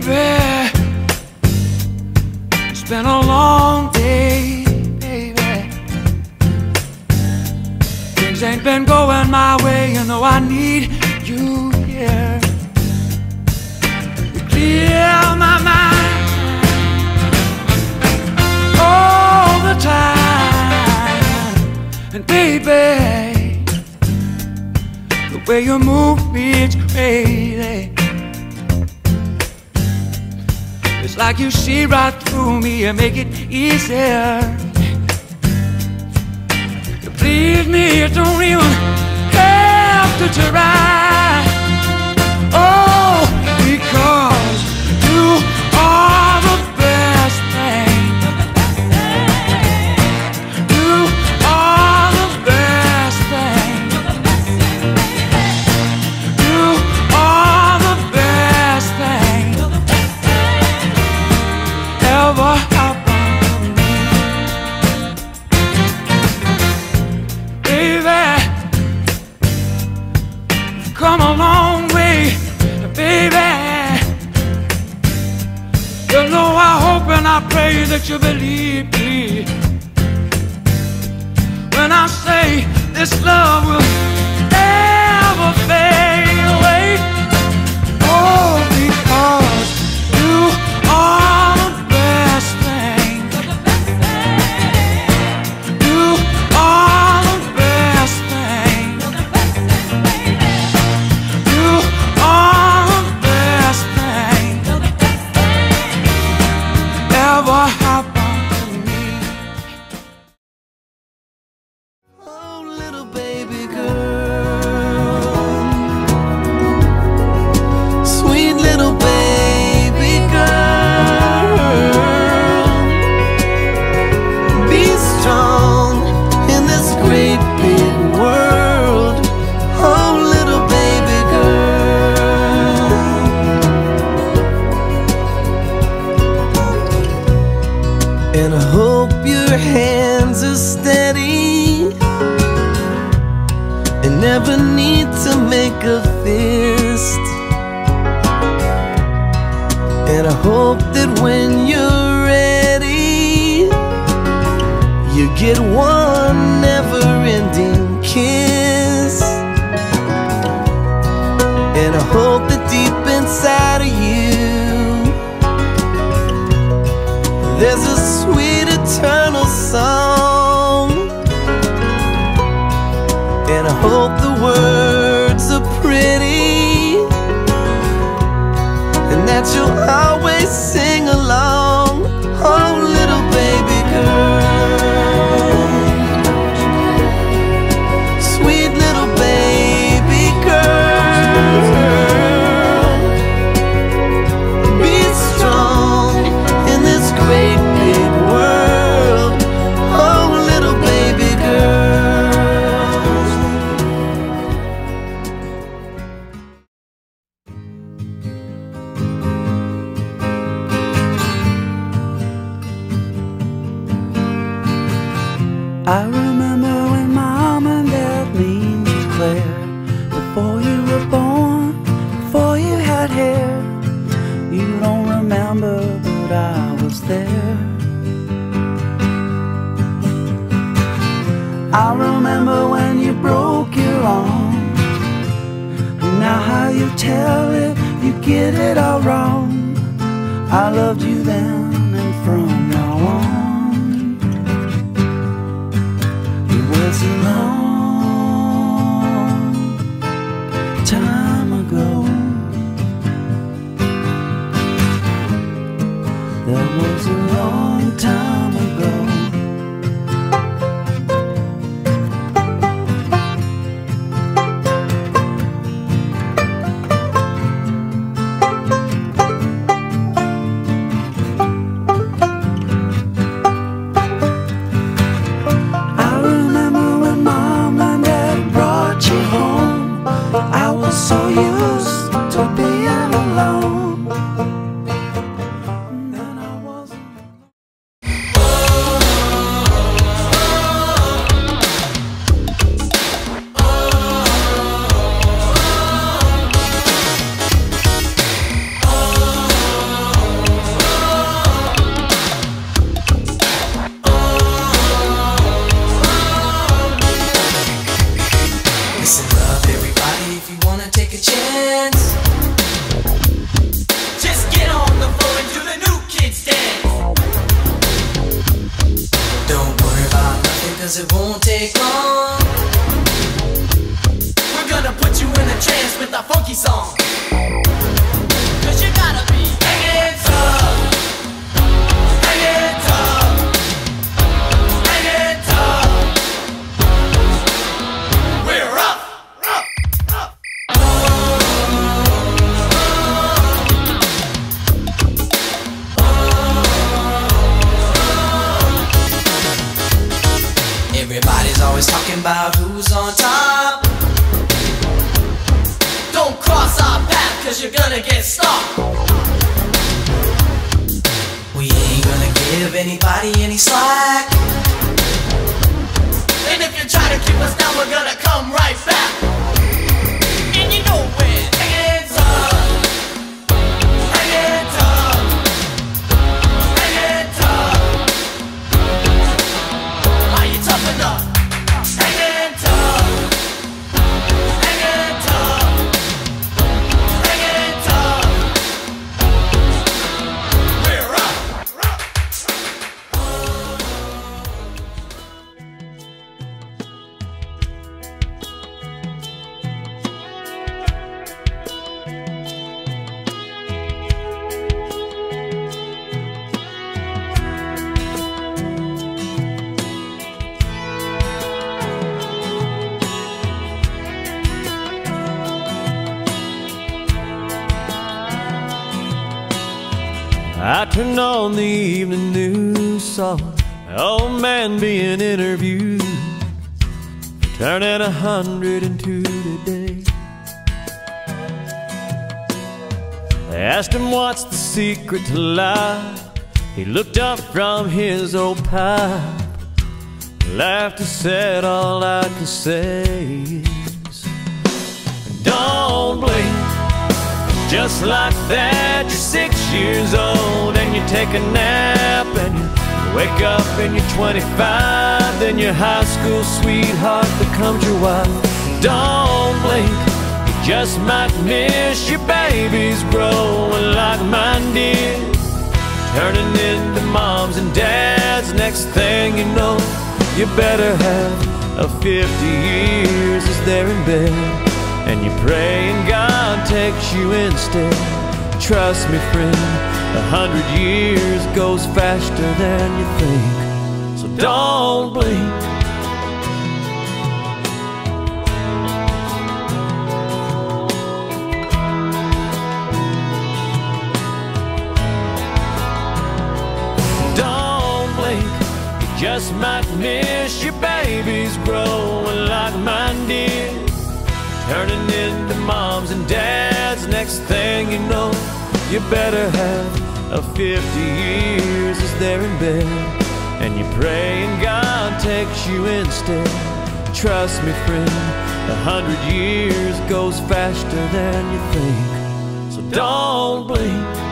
baby. It's been a long day, baby. Things ain't been going my way, you know I need you here. You clear my mind all the time, and baby, the way you move me, it's crazy. Like you see right through me and make it easier. Please me, you don't even have to try. You believe hope that when you're ready, you get one never ending kiss. And I hope that deep inside of you, there's a sweet eternal song. And I hope the words that you'll always sing along. I remember when you broke your arm. Now how you tell it, you get it all wrong. I loved you then and from now on. It was a long time ago. That was a long time ago. if you wanna take a chance. Just get on the floor and do the new kids dance. Don't worry about nothing, cause it won't take long. We're gonna put you in a trance with a give anybody any slack. And if you try to keep us down, we're gonna come right back. And you know when. I turned on the evening news, saw an old man being interviewed, turning a hundred and two today. They asked him what's the secret to life. He looked up from his old pipe, laughed and said, "All I can say is, don't blink." Just like that, you're six years old take a nap and you wake up and you're 25. Then your high school sweetheart becomes your wife. Don't blink, you just might miss your babies growing like mine did. Turning into moms and dads. Next thing you know, you better have a 50 years is there in bed. And you pray and God takes you instead. Trust me, friend, a hundred years goes faster than you think. So don't blink. Don't blink, you just might miss your babies growing like mine did. Turning into moms and dads. Next thing you know, you better have a 50 years is there in bed. And you pray and God takes you instead. Trust me, friend, a hundred years goes faster than you think. So don't blink.